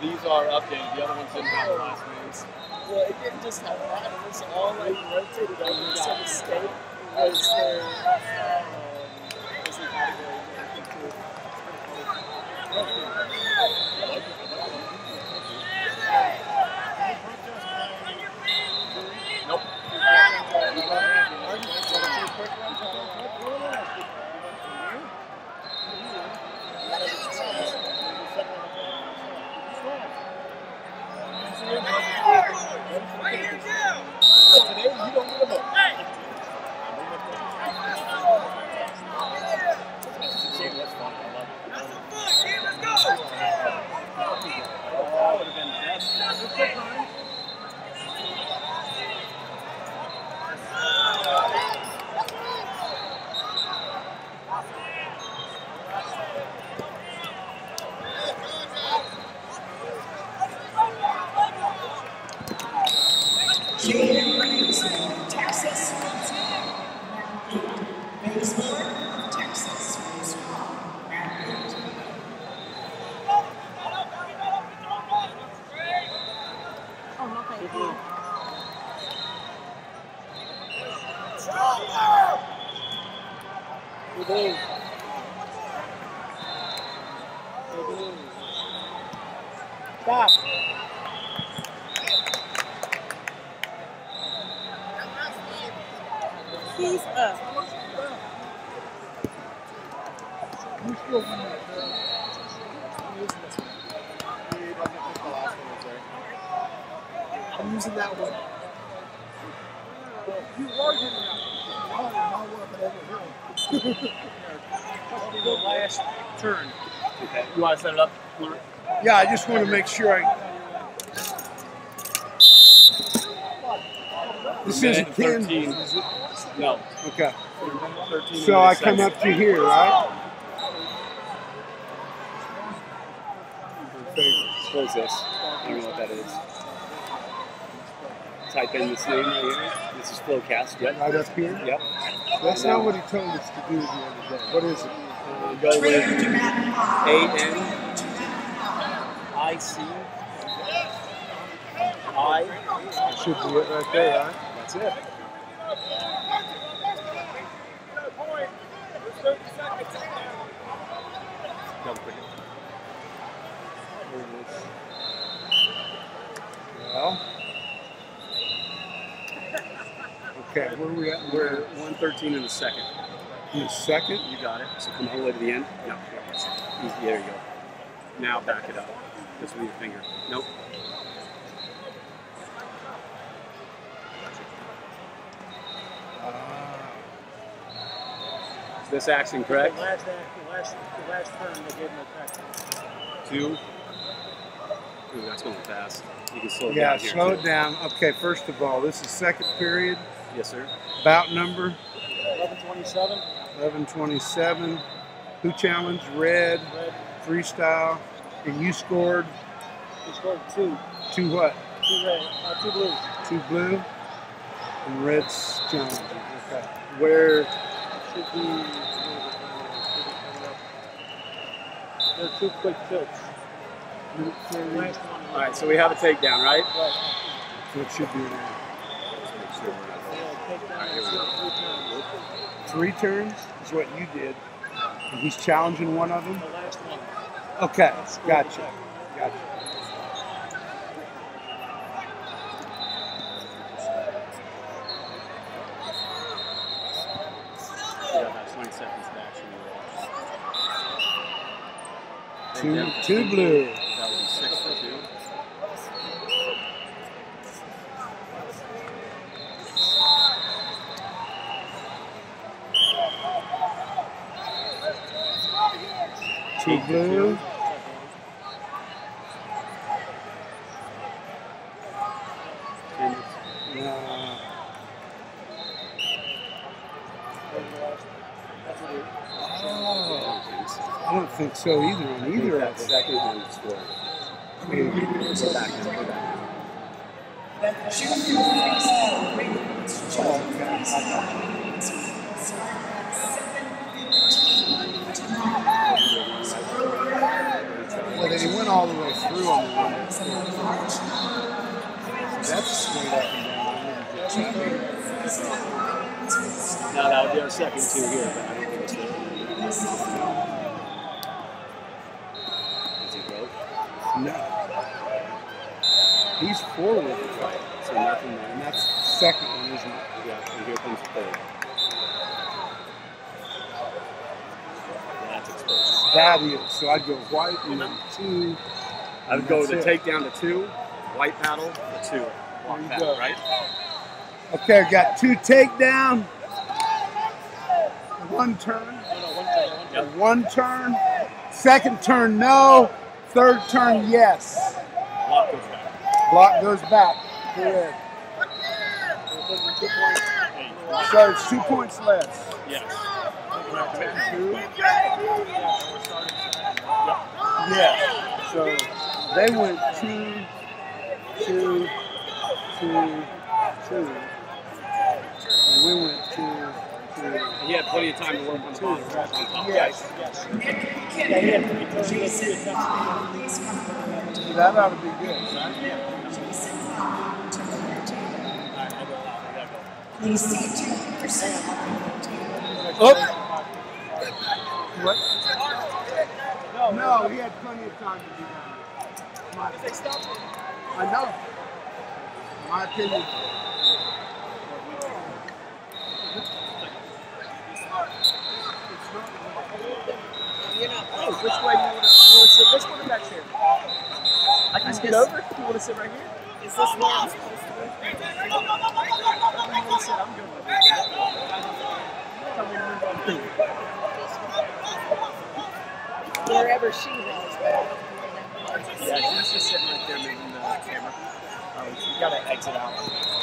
These are updated. The other ones didn't have last Well, it didn't just have that. It was all like rotated over so the state was category. Today you don't get a vote. That would have been best. Jaden Ransom, Texas. Batesburg, Texas. Rose Hall, Maryland. Oh, no, thank you. Today. Stop. He's up. You still want that, uh, I'm using this one. I'm using that one. You are giving that one. My work over here. The last turn. Okay. You want to set it up? Yeah, I just want to make sure I. This isn't Kansas, 13. No. Okay. So I come up to here, right? Close this. I don't know what that is. Type in this name right here. This is Flowcast. Yep. Right up here? Yep. That's not what he told us to do the other day. What is it? Uh, go with A N I C I. Should be it right there, right? That's it. Double click it. There it is. Well. Okay, where are we at? We're 113 in the second. In the second? You got it. So come all the way to the end. No. yeah. Easy. There you go. Now back it up. Just with your finger. Nope. Is this action, The correct? last act, the last, the last turn, they gave him a tackle. Two. Ooh, that's going fast. You can slow Yeah, down here. slow it down. Okay, first of all, this is second period. Yes, sir. Bout number Eleven twenty-seven, 1127. Who challenged? Red, red, freestyle. And you scored he scored two, two what? two red, uh, two blue. Two blue. And red's challenging. Okay. Where? Should be, they're two quick tilts. The last. All right, so we have a takedown, right? Right. So it should be there. Let's make sure we're not- Yeah, take down All right, here we go. Three turns is what you did. And he's challenging one of them? The last one. Okay, gotcha. Gotcha. Yeah, about 20 seconds to actually. Two, two blue. That would be six for two. Two blue. Ten. Uh, I oh, don't think so. I don't think so either on either of them. second one scored. Maybe. Go back now, go back. The junior freestyle weights champions start at 7:15 tonight. Well, then he went all the way through on the one. That's straight up and down. No, that would be our second two here, but I don't think it's there. Is he broke? No. He's forward, Right. So nothing there. and that's the second one, isn't it? Yeah, and here comes the third. That is. So I'd go white and then two. I would go it. takedown to two, white paddle to two. Walk go. right? Okay, got two takedown. One turn. No, no, one turn. Yep. One turn. Second turn, no. Third turn, yes. Block goes back. Block goes back. Correct. We're taking two points. Eight. So it's two points less. Yes. Two. Yeah, we're starting second. Yeah. So they went two, two, two, two. And we went two, two. He had plenty of time to work on the bottom. On top. Yes. Yes. Yeah, he Kennedy, had three turns, he had Jason three attempts. Long, please come forward. So that ought to be good, right? Jason Long to the red table. All right, I go. I gotta go. Please seat yourself at oh. the red What? No, No, he had plenty of time to do that. My, They stopped me. I know. My opinion. You're not Oh, which way you want to, you want to sit? This one or that chair? I can scoot over. You want to sit right here? Is this where I'm supposed to be? If you want to sit, I'm good with it. Tell me to move on. Wherever she was. Yeah, she's just sitting right there moving the uh, camera. Oh, you gotta exit out.